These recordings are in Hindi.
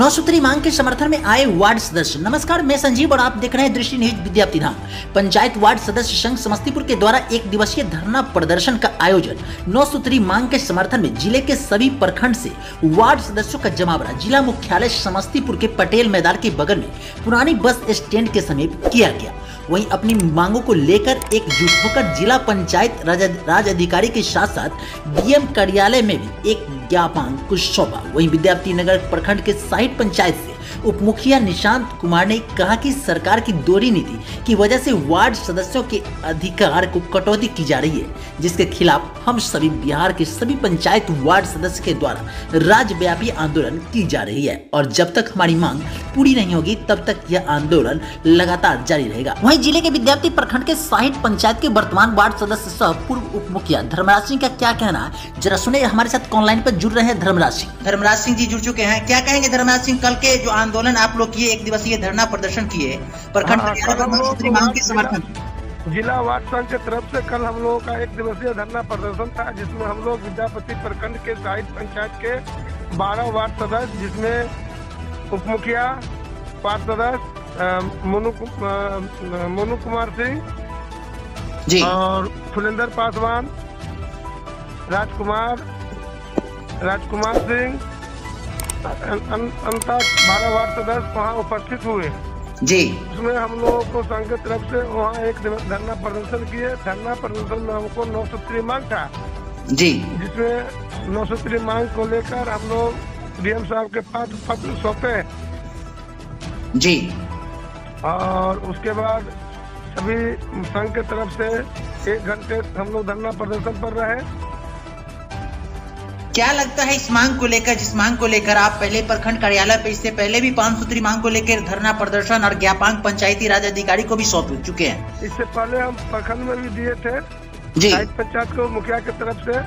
नौ सूत्री मांग के समर्थन में आए वार्ड सदस्य। नमस्कार, मैं संजीव और आप देख रहे हैं दृष्टि न्यूज़ विद्यार्थी धाम पंचायत वार्ड सदस्य संघ समस्तीपुर के द्वारा एक दिवसीय धरना प्रदर्शन का आयोजन। नौ सूत्री मांग के समर्थन में ज़िले के सभी प्रखंड से वार्ड सदस्यों का जमावड़ा जिला मुख्यालय समस्तीपुर के पटेल मैदान के बगल में पुरानी बस स्टैंड के समीप किया गया। वहीं अपनी मांगों को लेकर एकजुट होकर जिला पंचायत राज अधिकारी के साथ साथ डीएम कार्यालय में भी एक ज्ञापन को सौंपा वहीं विद्यार्थी नगर प्रखंड के साहिट पंचायत से उप मुखिया निशांत कुमार ने कहा कि सरकार की दोहरी नीति की वजह से वार्ड सदस्यों के अधिकार को कटौती की जा रही है, जिसके खिलाफ हम सभी बिहार के सभी पंचायत वार्ड सदस्य के द्वारा राज्यव्यापी आंदोलन की जा रही है। और जब तक हमारी मांग पूरी नहीं होगी, तब तक यह आंदोलन लगातार जारी रहेगा। वहीं ज़िले के विद्यार्थी प्रखंड के साहिट पंचायत के वर्तमान वार्ड सदस्य सह पूर्व उप मुखिया धर्मराज सिंह का क्या कहना? है जरा सुने हमारे साथ ऑनलाइन पर जुड़ रहे हैं धर्मराज सिंह? धर्मराज सिंह जी जुड़ चुके हैं। क्या कहेंगे धर्मराज सिंह कल के जो आंदोलन आप लोग किए एक दिवसीय धरना प्रदर्शन किए प्रखंड हाँ, मांग के समर्थन। जिला वार्ड संघ के तरफ़ से कल हम लोगों का एक दिवसीय धरना प्रदर्शन था जिसमें हम लोग विद्यापति प्रखंड के साहित पंचायत के 12 वार्ड सदस्य जिसमें उप मुखिया वार्ड सदस्य मोनू मोनू कुमार सिंह जी। और फुलेंदर पासवान राजकुमार राजकुमार सिंह अन- अंता बारह वार्ड सदस्य वहाँ उपस्थित हुए। जी। उसमें हम लोगों को संघ की तरफ़ से वहाँ एक धरना प्रदर्शन किए। धरना प्रदर्शन में हमको नौ सूत्री मांग था। जी। जिसमें नौ सूत्री मांग को लेकर हम लोग डीएम साहब के पास पत्र सौंपे। जी। और उसके बाद सभी संघ के तरफ़ से एक घंटे हम लोग धरना प्रदर्शन पर रहे क्या लगता है इस मांग को लेकर जिस मांग को लेकर आप पहले प्रखंड कार्यालय पे इससे पहले भी पाँच सूत्री मांग को लेकर धरना प्रदर्शन और ज्ञापन पंचायती राज अधिकारी को भी सौंप चुके हैं? इससे पहले हम प्रखंड में भी दिए थे। जी। पंचायत को मुखिया की तरफ़ से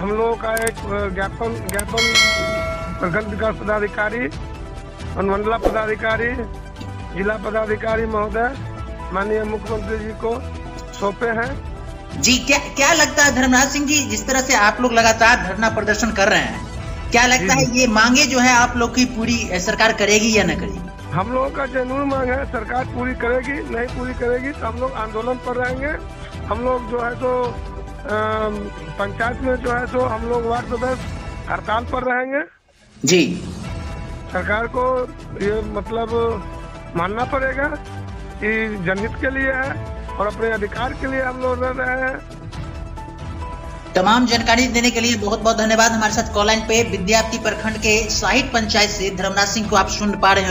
हम लोगों का एक ज्ञापन ज्ञापन प्रखंड विकास पदाधिकारी अनुमंडला पदाधिकारी जिला पदाधिकारी महोदय माननीय मुख्यमंत्री जी को सौंपे हैं। जी क्या क्या लगता है धर्मराज सिंह जी जिस तरह से आप लोग लगातार धरना प्रदर्शन कर रहे हैं क्या लगता है ये मांगे जो है आप लोग की पूरी सरकार करेगी या न करेगी? हम लोगों का जनून मांग है सरकार पूरी करेगी नहीं पूरी करेगी तो हम लोग आंदोलन पर रहेंगे। हम लोग जो है तो पंचायत में जो है तो हम लोग वार्ड सदस्य हड़ताल पर रहेंगे। जी। सरकार को ये मतलब मानना पड़ेगा। जनहित के लिए है और अपने अधिकार के लिए हम लोग लड़ रहे हैं। तमाम जानकारी देने के लिए बहुत बहुत धन्यवाद। हमारे साथ कॉल लाइन पे विद्यार्थी प्रखंड के साहिट पंचायत से धर्मनाथ सिंह को आप सुन पा रहे हैं।